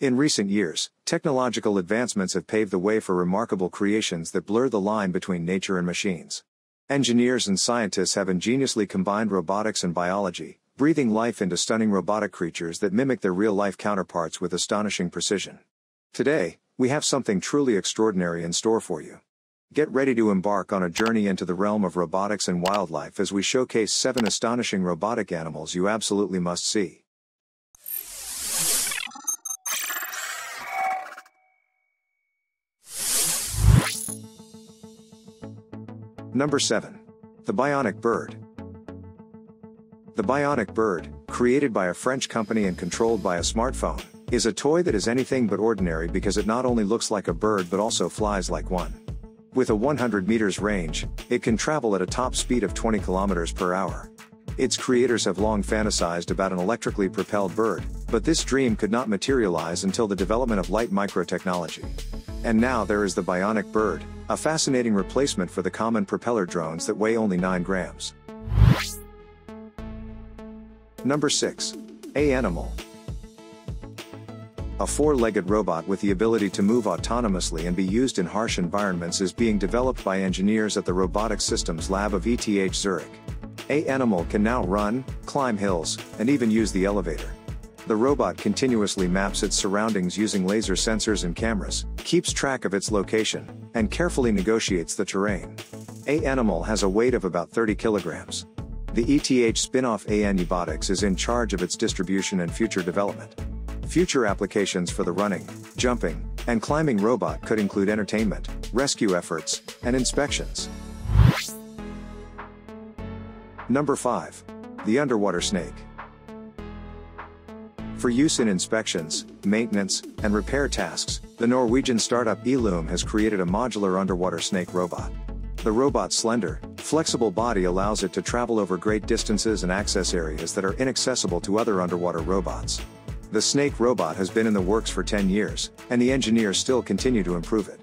In recent years, technological advancements have paved the way for remarkable creations that blur the line between nature and machines. Engineers and scientists have ingeniously combined robotics and biology, breathing life into stunning robotic creatures that mimic their real life counterparts with astonishing precision. Today, we have something truly extraordinary in store for you. Get ready to embark on a journey into the realm of robotics and wildlife as we showcase seven astonishing robotic animals you absolutely must see. Number 7. The Bionic Bird. The Bionic Bird, created by a French company and controlled by a smartphone, is a toy that is anything but ordinary because it not only looks like a bird but also flies like one. With a 100 meters range, it can travel at a top speed of 20 kilometers per hour. Its creators have long fantasized about an electrically propelled bird, but this dream could not materialize until the development of light microtechnology. And now there is the Bionic Bird, a fascinating replacement for the common propeller drones that weigh only 9 grams. Number 6. ANYmal. A four-legged robot with the ability to move autonomously and be used in harsh environments is being developed by engineers at the Robotic Systems Lab of ETH Zurich. ANYmal can now run, climb hills, and even use the elevator. The robot continuously maps its surroundings using laser sensors and cameras, keeps track of its location, and carefully negotiates the terrain. ANYmal has a weight of about 30 kilograms. The ETH spin-off ANYbotics is in charge of its distribution and future development. Future applications for the running, jumping, and climbing robot could include entertainment, rescue efforts, and inspections. Number 5. The Underwater Snake. For use in inspections, maintenance, and repair tasks, the Norwegian startup Eelume has created a modular underwater snake robot. The robot's slender, flexible body allows it to travel over great distances and access areas that are inaccessible to other underwater robots. The snake robot has been in the works for 10 years, and the engineers still continue to improve it.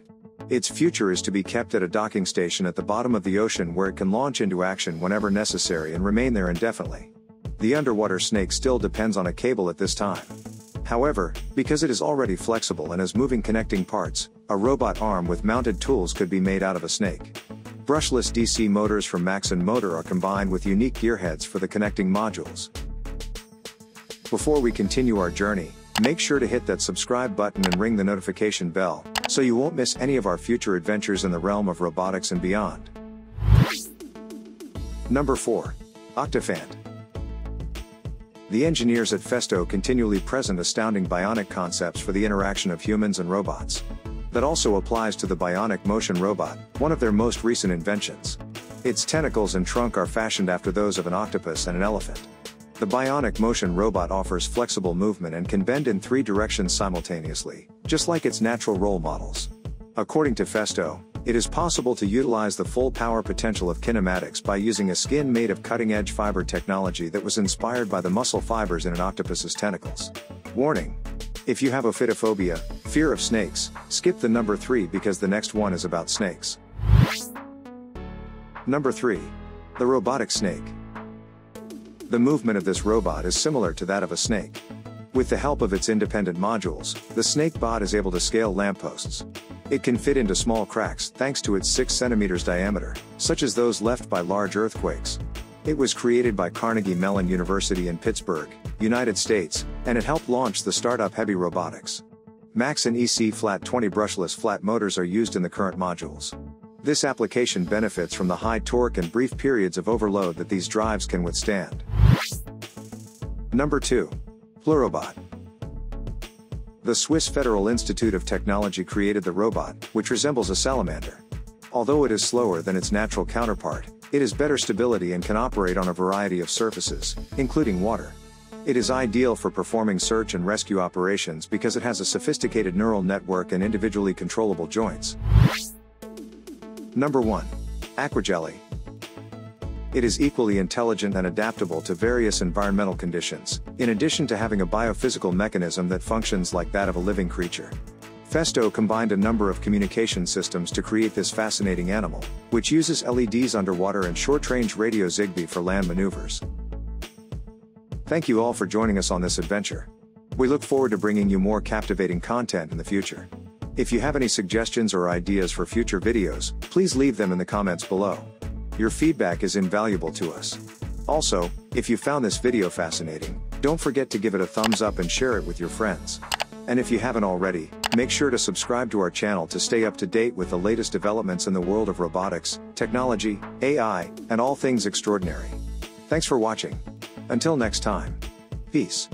Its future is to be kept at a docking station at the bottom of the ocean where it can launch into action whenever necessary and remain there indefinitely. The underwater snake still depends on a cable at this time. However, because it is already flexible and has moving connecting parts, a robot arm with mounted tools could be made out of a snake. Brushless DC motors from Maxon Motor are combined with unique gearheads for the connecting modules. Before we continue our journey, make sure to hit that subscribe button and ring the notification bell, so you won't miss any of our future adventures in the realm of robotics and beyond. Number 4. Octophant. The engineers at Festo continually present astounding bionic concepts for the interaction of humans and robots. That also applies to the Bionic Motion Robot, one of their most recent inventions. Its tentacles and trunk are fashioned after those of an octopus and an elephant. The Bionic Motion Robot offers flexible movement and can bend in three directions simultaneously, just like its natural role models. According to Festo, it is possible to utilize the full power potential of kinematics by using a skin made of cutting-edge fiber technology that was inspired by the muscle fibers in an octopus's tentacles. Warning! If you have ophidiophobia, fear of snakes, skip the number 3 because the next one is about snakes. Number 3. The Robotic Snake. The movement of this robot is similar to that of a snake. With the help of its independent modules, the snake bot is able to scale lampposts. It can fit into small cracks thanks to its 6 centimeters diameter, such as those left by large earthquakes. It was created by Carnegie Mellon University in Pittsburgh, United States, and it helped launch the startup HEBI Robotics. Maxon EC Flat 20 brushless flat motors are used in the current modules. This application benefits from the high torque and brief periods of overload that these drives can withstand. Number 2. Pleurobot. The Swiss Federal Institute of Technology created the robot, which resembles a salamander. Although it is slower than its natural counterpart, it has better stability and can operate on a variety of surfaces, including water. It is ideal for performing search and rescue operations because it has a sophisticated neural network and individually controllable joints. Number 1. Aquajelly. It is equally intelligent and adaptable to various environmental conditions, in addition to having a biophysical mechanism that functions like that of a living creature. Festo combined a number of communication systems to create this fascinating animal, which uses LEDs underwater and short-range radio Zigbee for land maneuvers. Thank you all for joining us on this adventure. We look forward to bringing you more captivating content in the future. If you have any suggestions or ideas for future videos, please leave them in the comments below. Your feedback is invaluable to us. Also, if you found this video fascinating, don't forget to give it a thumbs up and share it with your friends. And if you haven't already, make sure to subscribe to our channel to stay up to date with the latest developments in the world of robotics, technology, AI, and all things extraordinary. Thanks for watching. Until next time. Peace.